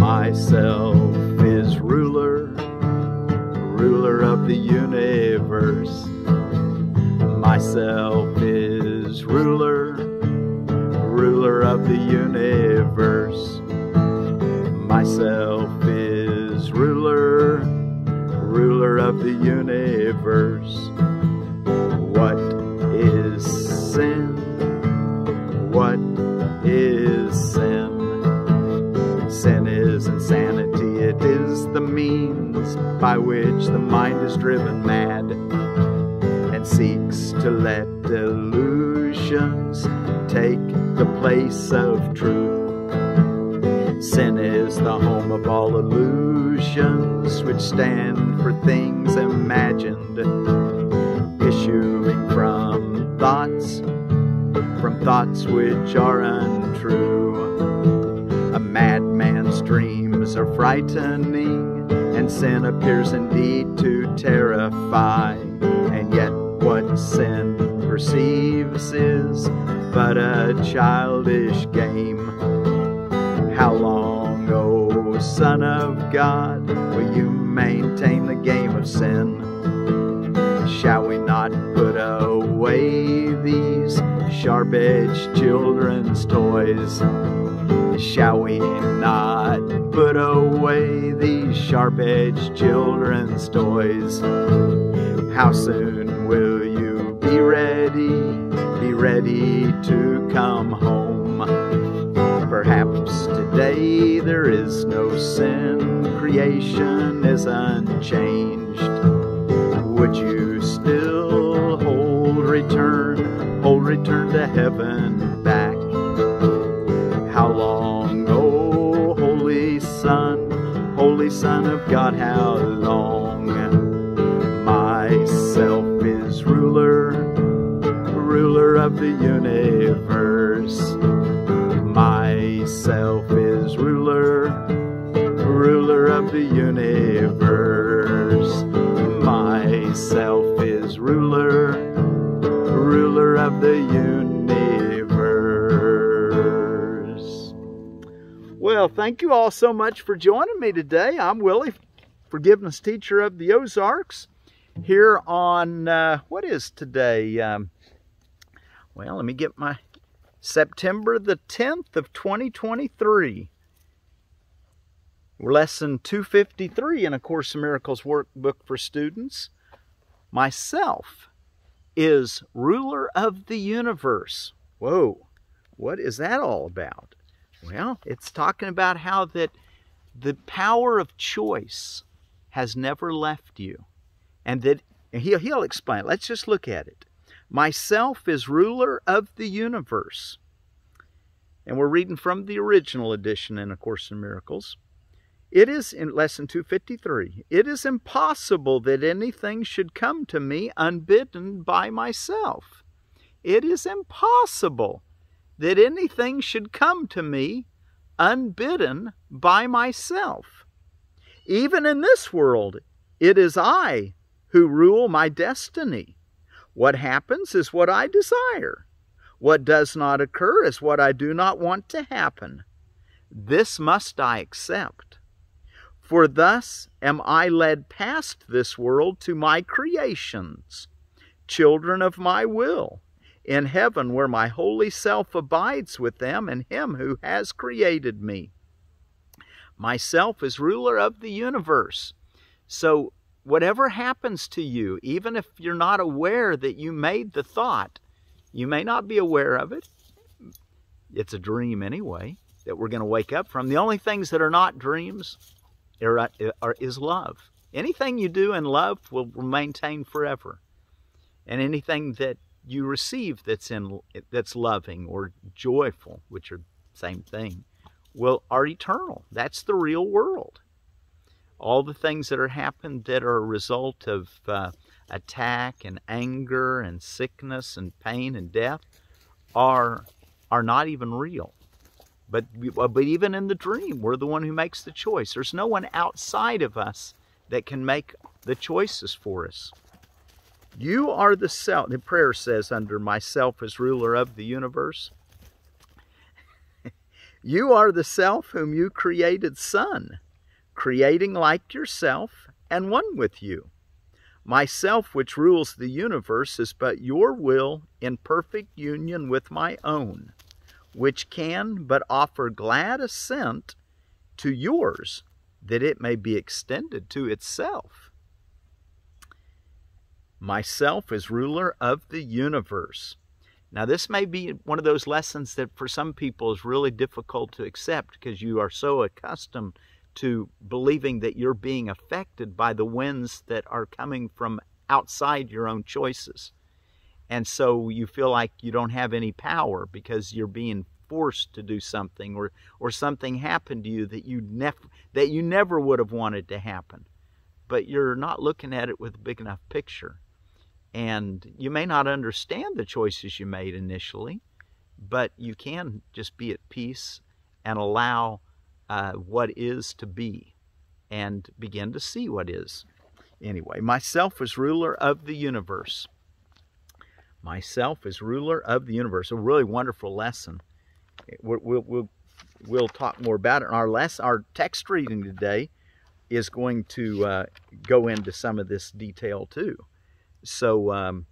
Myself is ruler, ruler of the universe. Myself is ruler, ruler of the universe. Myself is ruler, ruler of the universe. Which the mind is driven mad and seeks to let illusions take the place of truth. Sin is the home of all illusions which stand for things imagined, issuing from thoughts, from thoughts which are untrue. A madman's dreams are frightening, and sin appears indeed to terrify. And yet, what sin perceives is but a childish game. How long, O Son of God, will you maintain the game of sin? Shall we not put away these sharp edged children's toys? Shall we not put away these sharp edged children's toys? How soon will you be ready, be ready to come home? Perhaps today there is no sin, creation is unchanged. Would you still hold return, hold return to heaven God, how long? Myself is ruler, ruler of the universe. Myself is ruler, ruler of the universe. Myself is ruler, ruler of the universe. Well, thank you all so much for joining me today. I'm Willie, forgiveness teacher of the Ozarks, here on uh, what is today? Um, well, let me get my September the 10th of 2023. Lesson 253 in A Course in Miracles workbook for students. Myself is ruler of the universe. Whoa, what is that all about? Well, it's talking about how that the power of choice has never left you. And that he'll, he'll explain. Let's just look at it. Myself is ruler of the universe. And we're reading from the original edition in A Course in Miracles. It is in lesson 253. It is impossible that anything should come to me unbidden by myself. It is impossible that anything should come to me unbidden by myself. Even in this world, it is I who rule my destiny. What happens is what I desire. What does not occur is what I do not want to happen. This must I accept. For thus am I led past this world to my creations, children of my will, in heaven where my holy self abides with them and him who has created me. Myself is ruler of the universe. So whatever happens to you, even if you're not aware that you made the thought, you may not be aware of it. It's a dream anyway that we're going to wake up from. The only things that are not dreams are, are, is love. Anything you do in love will maintain forever. And anything that you receive that's in that's loving or joyful, which are same thing, will are eternal. That's the real world all the things that are happened that are a result of uh, attack and anger and sickness and pain and death are are not even real. But but even in the dream, we're the one who makes the choice. There's no one outside of us that can make the choices for us. You are the self. The prayer says, "Under myself as ruler of the universe." You are the self whom you created Son, creating like yourself and one with you. Myself, which rules the universe, is but your will in perfect union with my own, which can but offer glad assent to yours, that it may be extended to itself. Myself is ruler of the universe. Now, this may be one of those lessons that for some people is really difficult to accept because you are so accustomed to believing that you're being affected by the winds that are coming from outside your own choices. And so you feel like you don't have any power because you're being forced to do something or or something happened to you that you never that you never would have wanted to happen. But you're not looking at it with a big enough picture. And you may not understand the choices you made initially, but you can just be at peace and allow uh, what is to be and begin to see what is. Anyway, myself is ruler of the universe. Myself is ruler of the universe. A really wonderful lesson. We'll, we'll, we'll, we'll talk more about it. Our, lesson, our text reading today is going to uh, go into some of this detail too. So um,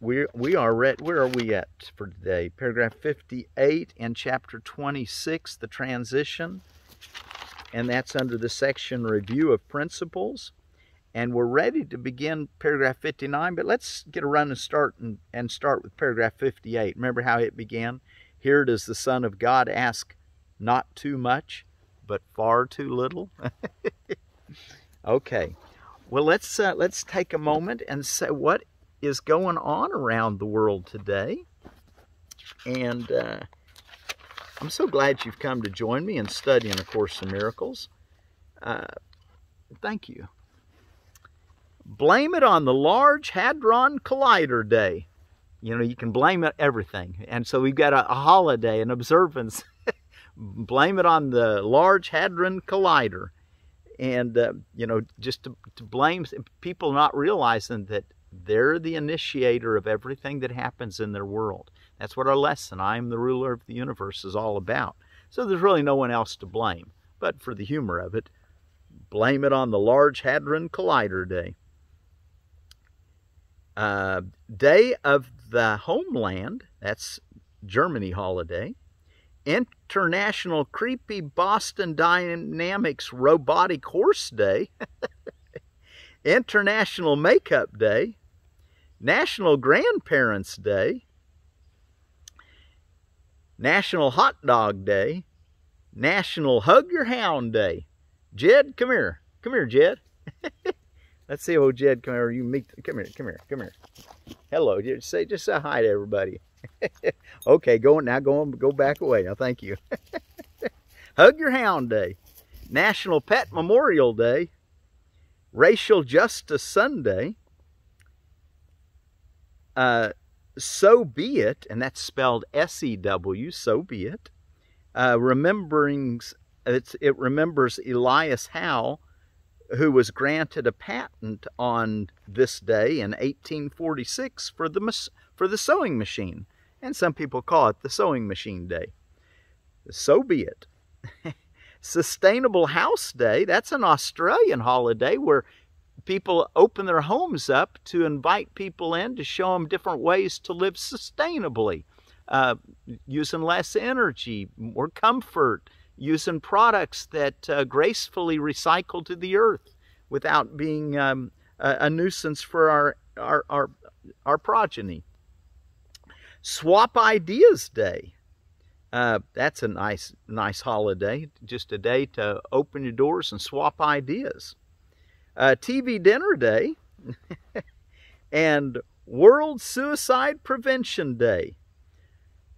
we we are read. Where are we at for today? Paragraph 58 and chapter 26, the transition, and that's under the section review of principles. And we're ready to begin paragraph 59, but let's get a run and start and, and start with paragraph 58. Remember how it began? Here does the Son of God ask not too much, but far too little. okay. Well, let's uh, let's take a moment and say what is going on around the world today. And uh, I'm so glad you've come to join me in studying A Course in Miracles. Uh, thank you. Blame it on the Large Hadron Collider Day. You know, you can blame it everything. And so we've got a, a holiday, an observance. blame it on the Large Hadron Collider and uh, you know just to, to blame people not realizing that they're the initiator of everything that happens in their world. That's what our lesson i am the ruler of the universe is all about. So there's really no one else to blame but for the humor of it blame it on the large hadron collider day. Uh, day of the homeland that's germany holiday International Creepy Boston Dynamics Robotic Horse Day, International Makeup Day, National Grandparents Day, National Hot Dog Day, National Hug Your Hound Day. Jed, come here. Come here, Jed. Let's see, old Jed, come here. You meet. Come here. Come here. Come here. Hello. Just say, just say hi to everybody. Okay, go now. Go on. Go back away. Now, thank you. Hug Your Hound Day, National Pet Memorial Day, Racial Justice Sunday. Uh, so be it, and that's spelled S-E-W. So be it. Uh, remembering it remembers Elias Howe, who was granted a patent on this day in 1846 for the for the sewing machine. And some people call it the sewing machine day. So be it. Sustainable House Day, that's an Australian holiday where people open their homes up to invite people in to show them different ways to live sustainably, uh, using less energy, more comfort, using products that uh, gracefully recycle to the earth without being um, a, a, nuisance for our, our, our, our progeny. Swap Ideas Day. Uh, that's a nice, nice holiday. Just a day to open your doors and swap ideas. Uh, TV Dinner Day and World Suicide Prevention Day.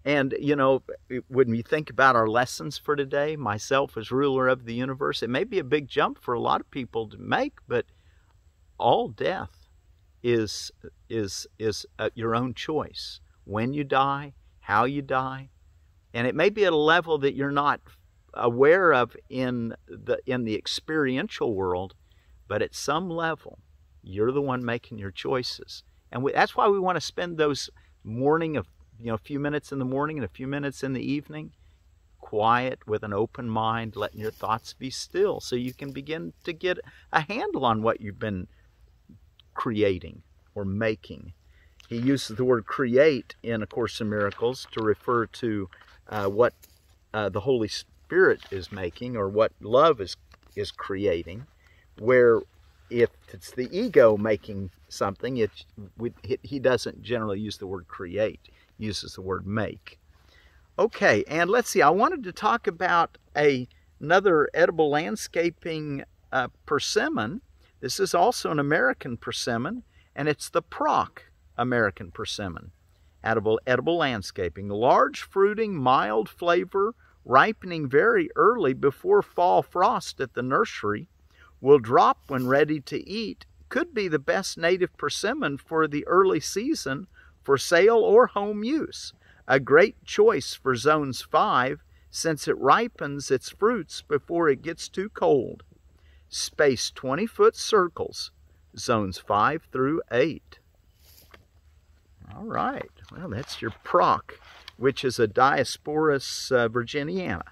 And, you know, when we think about our lessons for today, myself as ruler of the universe, it may be a big jump for a lot of people to make, but all death is, is, is uh, your own choice when you die, how you die. And it may be at a level that you're not aware of in the in the experiential world, but at some level, you're the one making your choices. And we, that's why we want to spend those morning of you know a few minutes in the morning and a few minutes in the evening quiet with an open mind, letting your thoughts be still so you can begin to get a handle on what you've been creating or making. He uses the word create in A Course in Miracles to refer to uh, what uh, the Holy Spirit is making or what love is, is creating, where if it's the ego making something, it, he doesn't generally use the word create, uses the word make. Okay, and let's see, I wanted to talk about a, another edible landscaping uh, persimmon. This is also an American persimmon, and it's the Prok American persimmon. Edible, edible landscaping. Large fruiting, mild flavor, ripening very early before fall frost at the nursery, will drop when ready to eat, could be the best native persimmon for the early season for sale or home use a great choice for zones 5 since it ripens its fruits before it gets too cold. Space 20 foot circles, zones 5 through 8. All right, well, that's your Prok, which is a Diospyros uh, virginiana.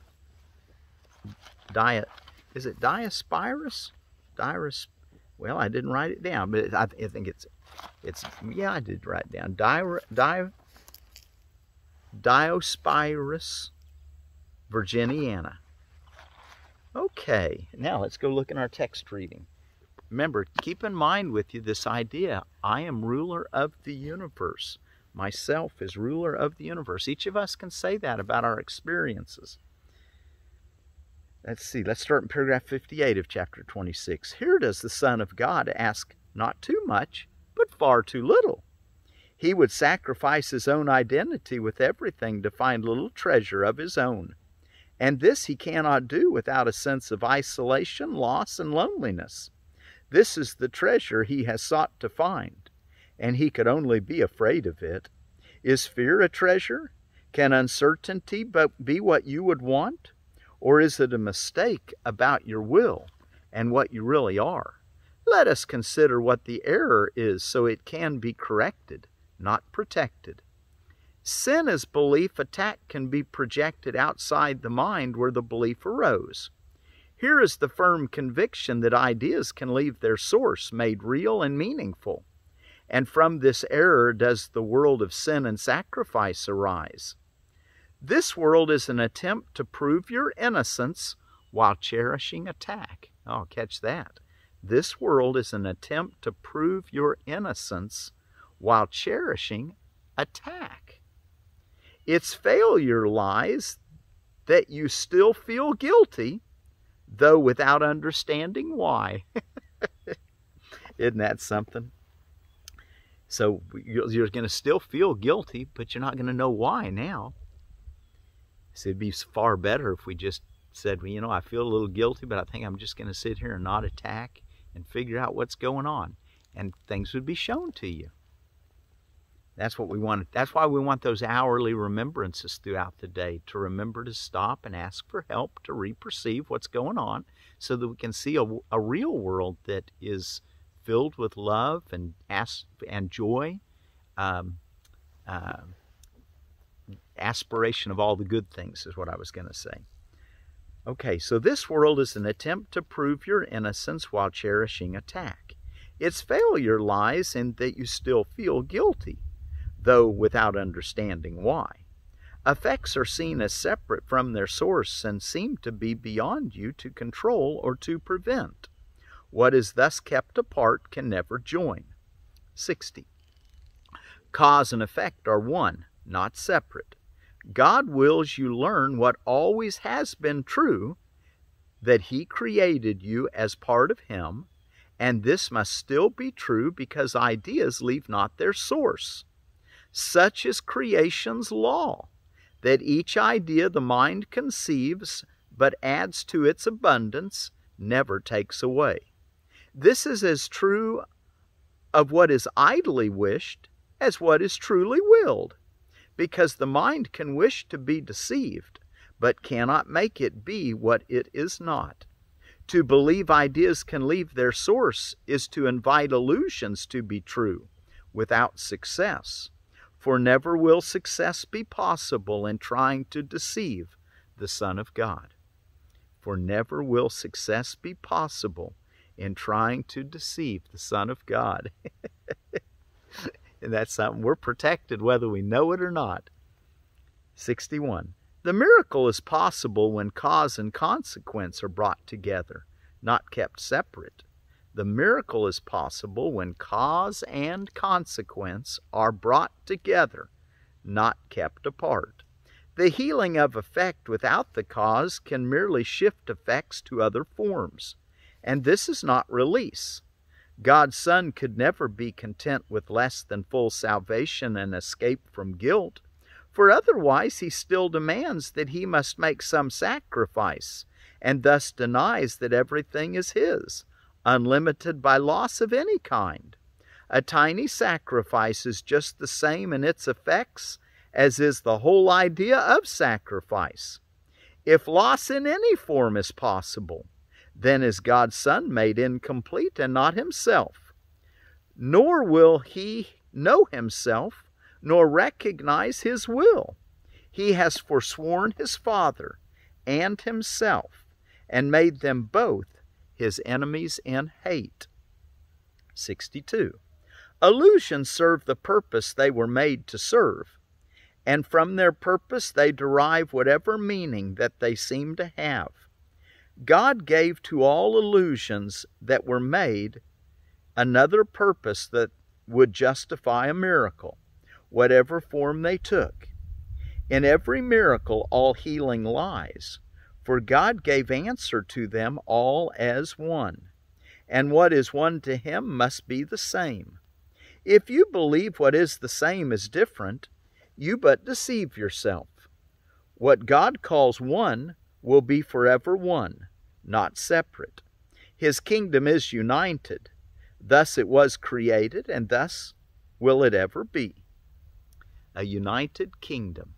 Diet, is it Diospyros? Dios, well, I didn't write it down, but I, I think it's, it's, yeah, I did write it down. Di, di, Diospyros virginiana. Okay, now let's go look in our text reading. Remember, keep in mind with you this idea I am ruler of the universe. Myself is ruler of the universe. Each of us can say that about our experiences. Let's see, let's start in paragraph 58 of chapter 26. Here does the Son of God ask not too much, but far too little. He would sacrifice his own identity with everything to find little treasure of his own. And this he cannot do without a sense of isolation, loss, and loneliness. This is the treasure he has sought to find, and he could only be afraid of it. Is fear a treasure? Can uncertainty be what you would want? Or is it a mistake about your will and what you really are? Let us consider what the error is so it can be corrected not protected. Sin as belief attack can be projected outside the mind where the belief arose. Here is the firm conviction that ideas can leave their source made real and meaningful. And from this error does the world of sin and sacrifice arise. This world is an attempt to prove your innocence while cherishing attack. Oh, catch that. This world is an attempt to prove your innocence while cherishing attack. Its failure lies that you still feel guilty, though without understanding why. Isn't that something? So you're going to still feel guilty, but you're not going to know why now. So it'd be far better if we just said, well, you know, I feel a little guilty, but I think I'm just going to sit here and not attack and figure out what's going on. And things would be shown to you. That's what we want. That's why we want those hourly remembrances throughout the day to remember to stop and ask for help to reperceive what's going on so that we can see a, a real world that is filled with love and as, and joy, um, uh, aspiration of all the good things is what I was going to say. Okay, so this world is an attempt to prove your innocence while cherishing attack. Its failure lies in that you still feel guilty though without understanding why. Effects are seen as separate from their source and seem to be beyond you to control or to prevent. What is thus kept apart can never join. 60. Cause and effect are one, not separate. God wills you learn what always has been true, that He created you as part of Him, and this must still be true because ideas leave not their source. Such is creation's law, that each idea the mind conceives but adds to its abundance, never takes away. This is as true of what is idly wished as what is truly willed, because the mind can wish to be deceived, but cannot make it be what it is not. To believe ideas can leave their source is to invite illusions to be true, without success for never will success be possible in trying to deceive the Son of God. For never will success be possible in trying to deceive the Son of God. and that's something we're protected whether we know it or not. 61. The miracle is possible when cause and consequence are brought together, not kept separate. The miracle is possible when cause and consequence are brought together, not kept apart. The healing of effect without the cause can merely shift effects to other forms, and this is not release. God's Son could never be content with less than full salvation and escape from guilt, for otherwise he still demands that he must make some sacrifice, and thus denies that everything is his, unlimited by loss of any kind. A tiny sacrifice is just the same in its effects as is the whole idea of sacrifice. If loss in any form is possible, then is God's Son made incomplete and not himself. Nor will he know himself, nor recognize his will. He has forsworn his Father and himself, and made them both his enemies in hate. 62. Illusions serve the purpose they were made to serve and from their purpose they derive whatever meaning that they seem to have. God gave to all illusions that were made another purpose that would justify a miracle, whatever form they took. In every miracle, all healing lies, for God gave answer to them all as one, and what is one to Him must be the same. If you believe what is the same is different, you but deceive yourself. What God calls one will be forever one, not separate. His kingdom is united. Thus it was created, and thus will it ever be. A united kingdom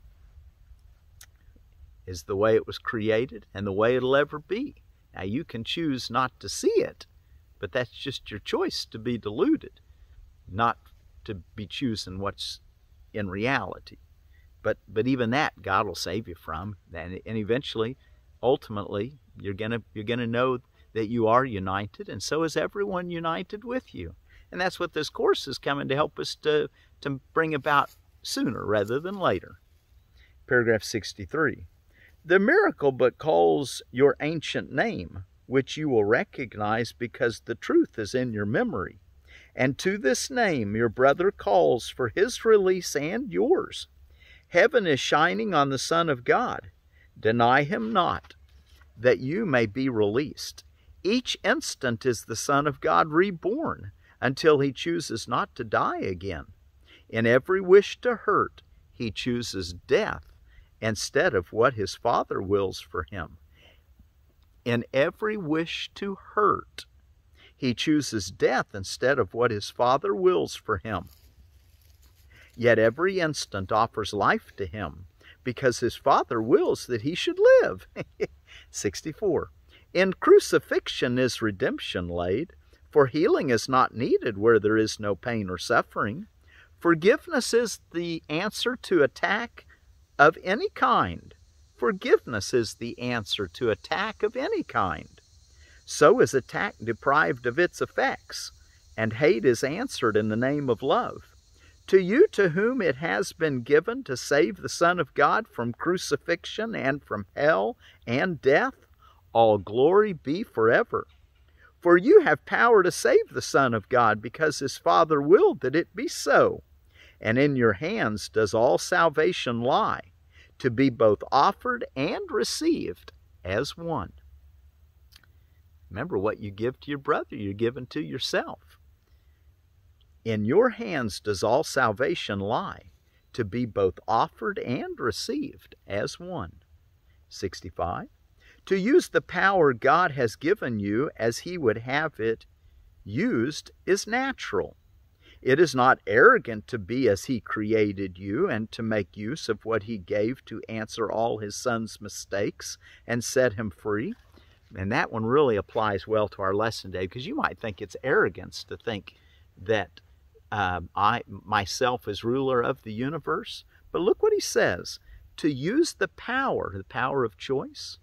is the way it was created and the way it'll ever be. Now, you can choose not to see it, but that's just your choice to be deluded, not to be choosing what's in reality. But but even that God will save you from. And, and eventually, ultimately, you're gonna you're gonna know that you are united, and so is everyone united with you. And that's what this course is coming to help us to, to bring about sooner rather than later. Paragraph 63. The miracle but calls your ancient name, which you will recognize because the truth is in your memory. And to this name your brother calls for his release and yours. Heaven is shining on the Son of God. Deny him not, that you may be released. Each instant is the Son of God reborn until he chooses not to die again. In every wish to hurt, he chooses death instead of what his Father wills for him. In every wish to hurt, he chooses death instead of what his Father wills for him. Yet every instant offers life to him, because his Father wills that he should live. 64. In crucifixion is redemption laid, for healing is not needed where there is no pain or suffering. Forgiveness is the answer to attack of any kind. Forgiveness is the answer to attack of any kind. So is attack deprived of its effects, and hate is answered in the name of love. To you to whom it has been given to save the Son of God from crucifixion and from hell and death, all glory be forever. For you have power to save the Son of God, because his Father willed that it be so. And in your hands does all salvation lie, to be both offered and received as one. Remember, what you give to your brother, you're giving to yourself. In your hands does all salvation lie, to be both offered and received as one. 65. To use the power God has given you as He would have it used is natural. It is not arrogant to be as He created you and to make use of what He gave to answer all His Son's mistakes and set Him free. And that one really applies well to our lesson today because you might think it's arrogance to think that uh, I myself is ruler of the universe. But look what he says to use the power, the power of choice,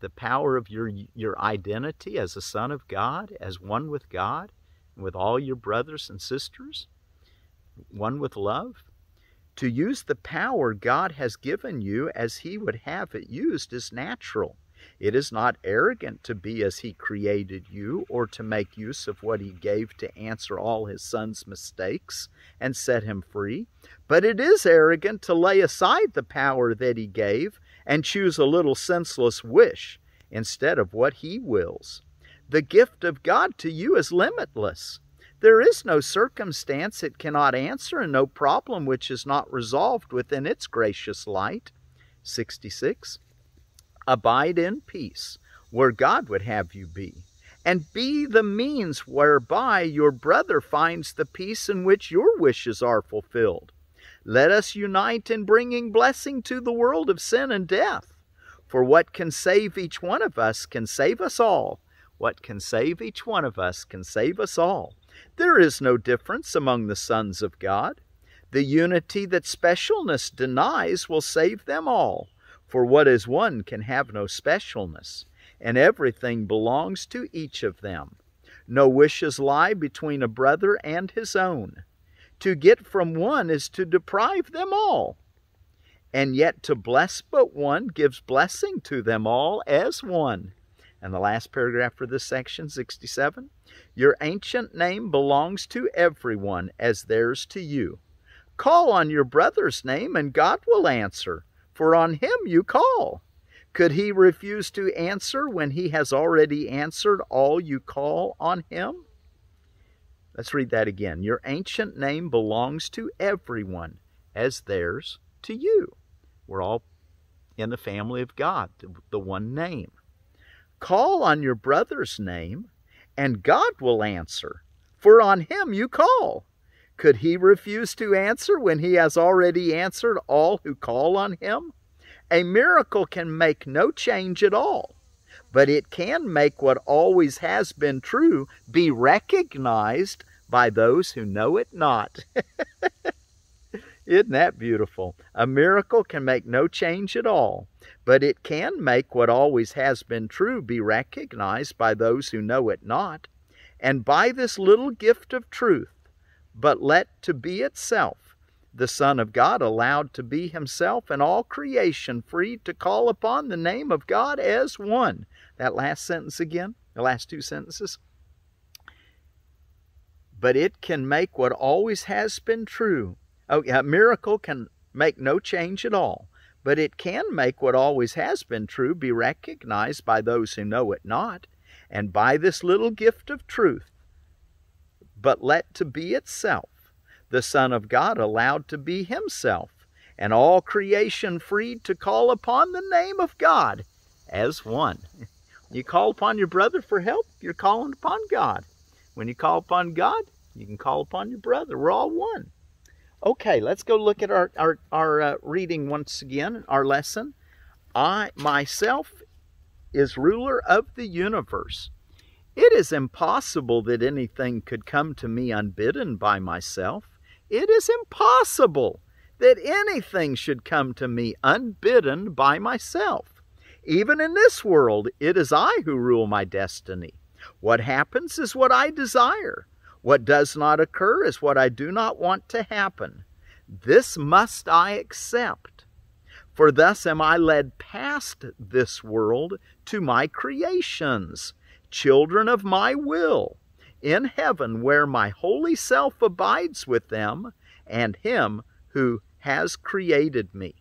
the power of your, your identity as a son of God, as one with God, with all your brothers and sisters, one with love. To use the power God has given you as He would have it used is natural. It is not arrogant to be as He created you or to make use of what He gave to answer all His Son's mistakes and set Him free, but it is arrogant to lay aside the power that He gave and choose a little senseless wish instead of what He wills. The gift of God to you is limitless. There is no circumstance it cannot answer, and no problem which is not resolved within its gracious light. 66. Abide in peace, where God would have you be, and be the means whereby your brother finds the peace in which your wishes are fulfilled. Let us unite in bringing blessing to the world of sin and death. For what can save each one of us can save us all. What can save each one of us can save us all. There is no difference among the sons of God. The unity that specialness denies will save them all, for what is one can have no specialness, and everything belongs to each of them. No wishes lie between a brother and his own. To get from one is to deprive them all. And yet to bless but one gives blessing to them all as one. And the last paragraph for this section, 67. Your ancient name belongs to everyone as theirs to you. Call on your brother's name, and God will answer, for on him you call. Could he refuse to answer when he has already answered all you call on him? Let's read that again. Your ancient name belongs to everyone as theirs to you. We're all in the family of God, the one name. Call on your brother's name, and God will answer, for on him you call. Could he refuse to answer when he has already answered all who call on him? A miracle can make no change at all, but it can make what always has been true be recognized by those who know it not. Isn't that beautiful? A miracle can make no change at all, but it can make what always has been true be recognized by those who know it not. And by this little gift of truth, but let to be itself, the Son of God allowed to be himself, and all creation free to call upon the name of God as one. That last sentence again, the last two sentences. But it can make what always has been true Oh, a miracle can make no change at all, but it can make what always has been true be recognized by those who know it not, and by this little gift of truth, but let to be itself, the Son of God allowed to be Himself, and all creation freed to call upon the name of God as one. You call upon your brother for help, you're calling upon God. When you call upon God, you can call upon your brother. We're all one. Okay, let's go look at our, our, our uh, reading once again, our lesson. I myself is ruler of the universe. It is impossible that anything could come to me unbidden by myself. It is impossible that anything should come to me unbidden by myself. Even in this world, it is I who rule my destiny. What happens is what I desire. What does not occur is what I do not want to happen. This must I accept. For thus am I led past this world to my creations, children of my will, in heaven where my holy self abides with them and him who has created me.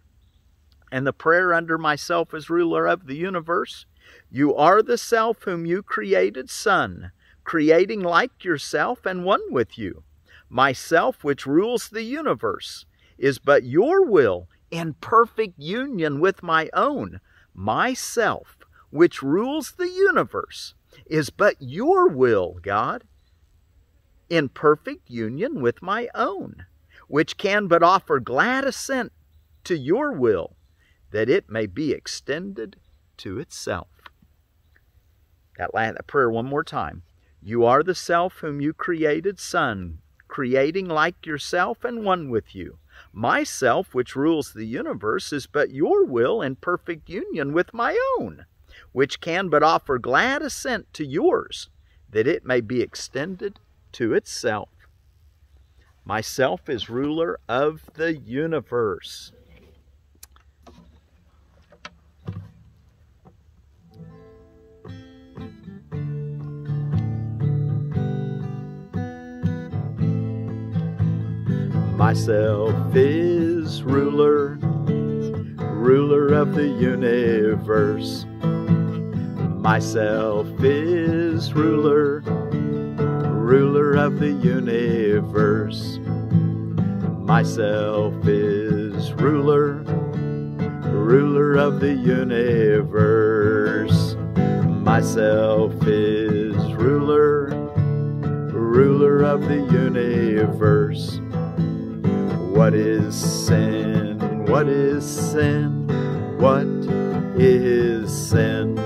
And the prayer under myself as ruler of the universe You are the self whom you created, Son creating like yourself and one with you. Myself, which rules the universe, is but your will in perfect union with my own. Myself, which rules the universe, is but your will, God, in perfect union with my own, which can but offer glad assent to your will, that it may be extended to itself. That, prayer one more time. You are the self whom you created, Son, creating like yourself and one with you. Myself, which rules the universe, is but your will in perfect union with my own, which can but offer glad assent to yours, that it may be extended to itself. Myself is ruler of the universe. Myself is ruler, ruler of the universe. Myself is ruler, ruler of the universe. Myself is ruler, ruler of the universe. Myself is ruler, ruler of the universe. What is sin? What is sin? What is sin?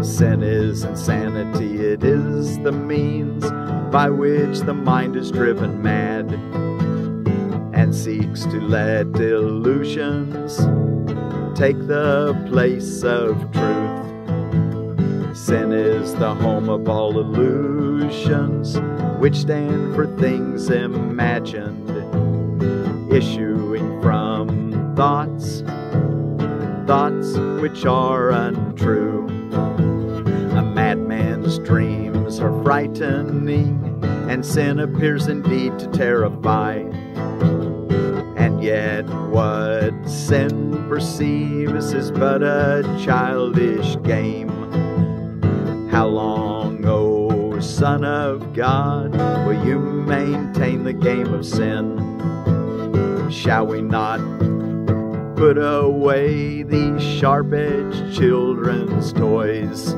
Sin is insanity, it is the means by which the mind is driven mad and seeks to let illusions take the place of truth. Sin is the home of all illusions, which stand for things imagined issuing from thoughts, thoughts which are untrue. A madman's dreams are frightening, and sin appears indeed to terrify. And yet, what sin perceives is but a childish game. How long, O Son of God, will you maintain the game of sin? Shall we not put away these sharp edged children's toys?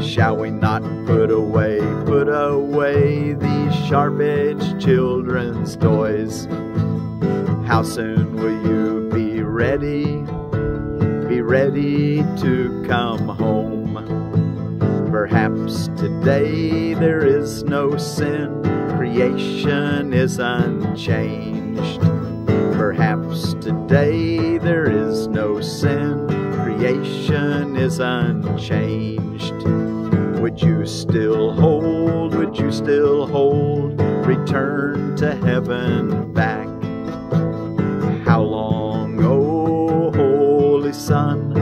Shall we not put away, put away these sharp edged children's toys? How soon will you be ready? Be ready to come home. Perhaps today there is no sin, creation is unchanged. Today there is no sin, creation is unchanged. Would you still hold, would you still hold, return to heaven back? How long, oh Holy Son,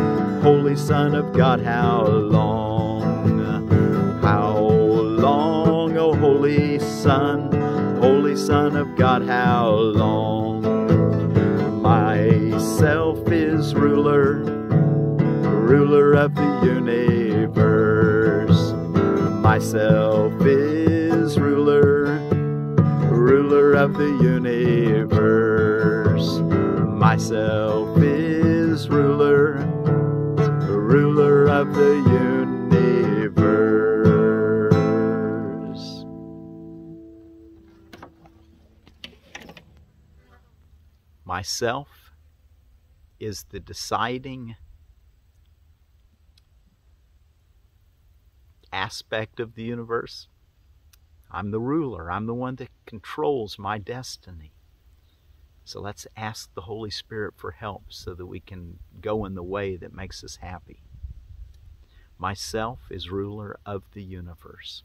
Holy Son of God, how long? Ruler of the universe. Myself is ruler, ruler of the universe. Myself is ruler, ruler of the universe. Myself is the deciding aspect of the universe. I'm the ruler. I'm the one that controls my destiny. So let's ask the Holy Spirit for help so that we can go in the way that makes us happy. Myself is ruler of the universe.